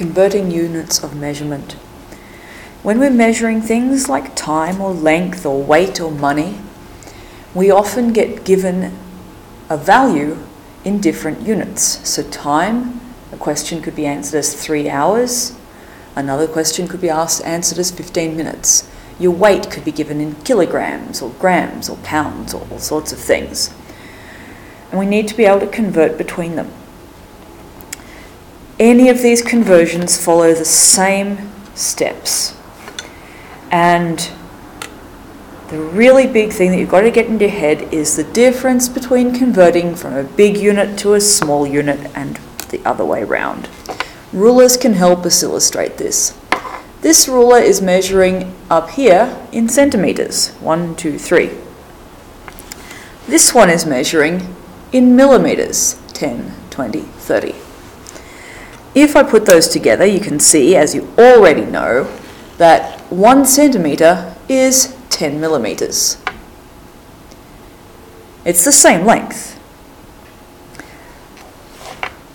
Converting units of measurement. When we're measuring things like time or length or weight or money, we often get given a value in different units. So, time, a question could be answered as three hours, another question could be asked answered as 15 minutes. Your weight could be given in kilograms or grams or pounds or all sorts of things. And we need to be able to convert between them any of these conversions follow the same steps. And the really big thing that you've got to get into your head is the difference between converting from a big unit to a small unit and the other way round. Rulers can help us illustrate this. This ruler is measuring up here in centimetres, one, two, three. This one is measuring in millimetres, 10, 20, 30. If I put those together, you can see, as you already know, that one centimetre is 10 millimetres. It's the same length.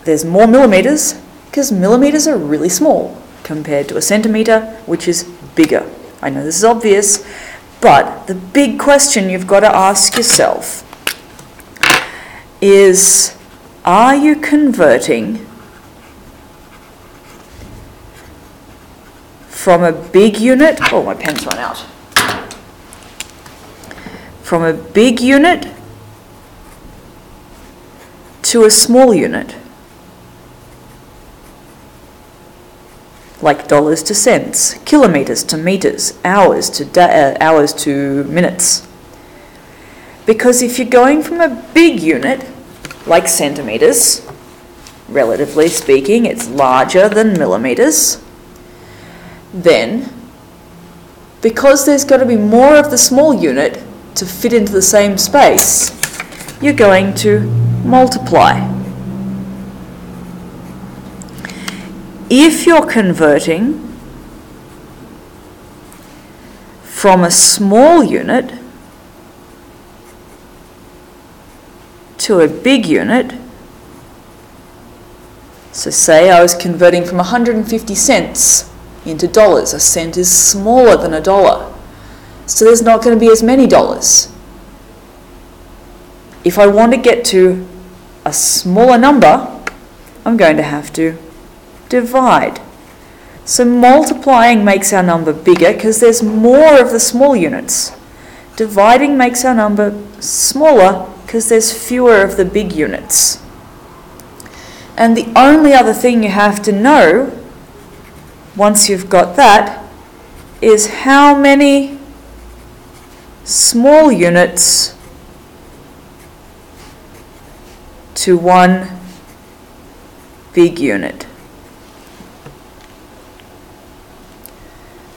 There's more millimetres because millimetres are really small compared to a centimetre, which is bigger. I know this is obvious, but the big question you've got to ask yourself is are you converting from a big unit, oh, my pen's run out. From a big unit to a small unit. Like dollars to cents, kilometers to meters, hours to uh, hours to minutes. Because if you're going from a big unit, like centimeters, relatively speaking, it's larger than millimeters then, because there's got to be more of the small unit to fit into the same space, you're going to multiply. If you're converting from a small unit to a big unit, so say I was converting from 150 cents into dollars. A cent is smaller than a dollar. So there's not going to be as many dollars. If I want to get to a smaller number, I'm going to have to divide. So multiplying makes our number bigger because there's more of the small units. Dividing makes our number smaller because there's fewer of the big units. And the only other thing you have to know once you've got that, is how many small units to one big unit.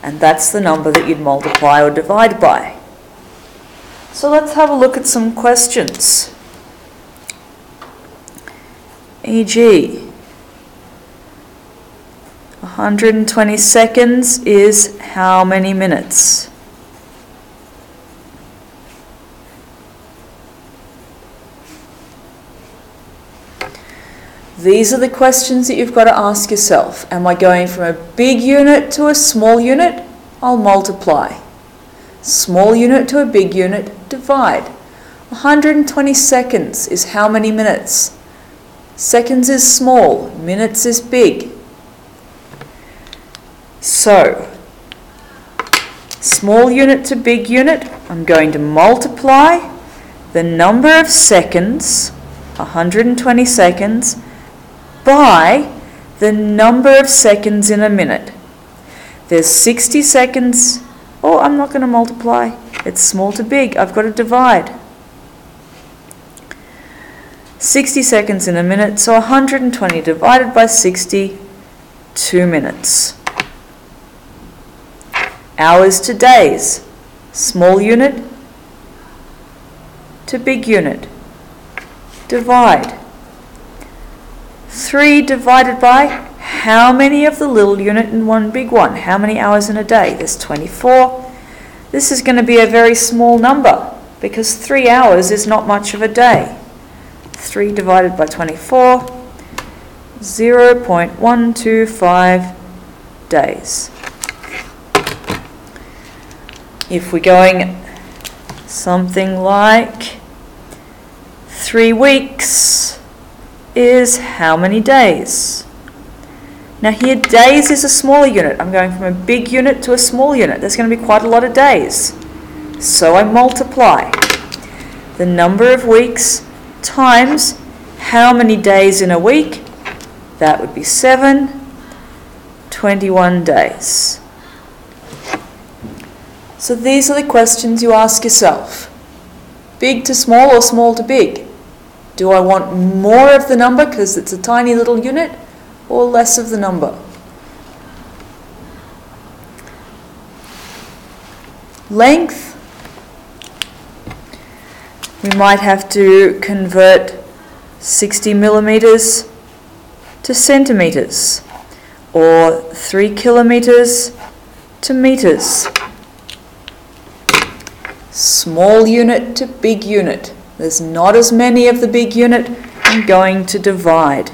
And that's the number that you'd multiply or divide by. So let's have a look at some questions. E.g., 120 seconds is how many minutes? These are the questions that you've got to ask yourself. Am I going from a big unit to a small unit? I'll multiply. Small unit to a big unit, divide. 120 seconds is how many minutes? Seconds is small, minutes is big. So, small unit to big unit, I'm going to multiply the number of seconds, 120 seconds, by the number of seconds in a minute. There's 60 seconds. Oh, I'm not going to multiply. It's small to big. I've got to divide. 60 seconds in a minute, so 120 divided by 60, 2 minutes. Hours to days. Small unit to big unit. Divide. 3 divided by how many of the little unit and one big one? How many hours in a day? There's 24. This is going to be a very small number because 3 hours is not much of a day. 3 divided by 24. 0.125 days. If we're going something like three weeks is how many days? Now here days is a smaller unit. I'm going from a big unit to a small unit. There's going to be quite a lot of days. So I multiply the number of weeks times how many days in a week? That would be 7, 21 days. So these are the questions you ask yourself. Big to small or small to big? Do I want more of the number because it's a tiny little unit or less of the number? Length. We might have to convert 60 millimeters to centimeters or 3 kilometers to meters. Small unit to big unit. There's not as many of the big unit. I'm going to divide.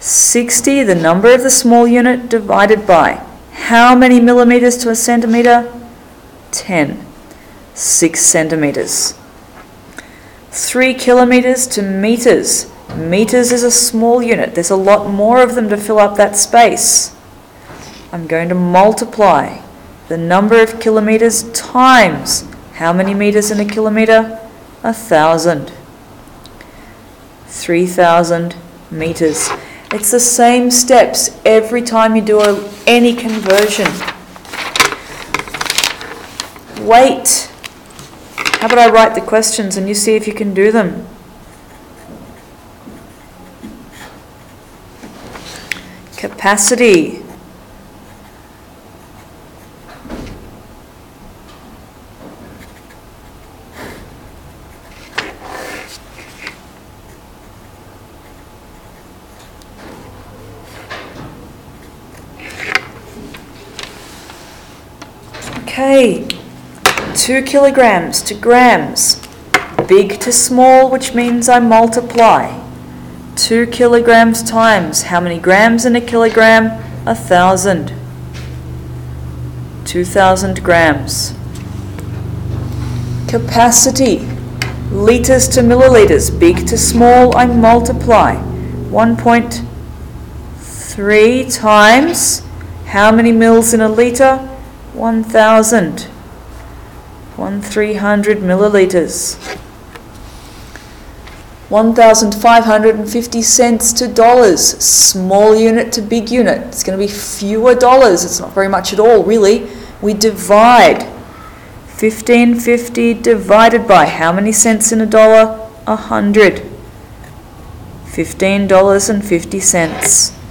60, the number of the small unit, divided by how many millimeters to a centimeter? 10. 6 centimeters. 3 kilometers to meters. Meters is a small unit. There's a lot more of them to fill up that space. I'm going to multiply the number of kilometers times how many meters in a kilometer? A thousand. 3,000 meters. It's the same steps every time you do a, any conversion. Wait. How about I write the questions and you see if you can do them? Capacity. Okay, two kilograms to grams. Big to small, which means I multiply. Two kilograms times how many grams in a kilogram? A thousand. Two thousand grams. Capacity. Liters to milliliters. Big to small, I multiply. 1.3 times how many mils in a liter? 1,000. 1,300 milliliters. 1,550 cents to dollars. Small unit to big unit. It's going to be fewer dollars. It's not very much at all, really. We divide. 1550 divided by how many cents in a dollar? A hundred. $15.50.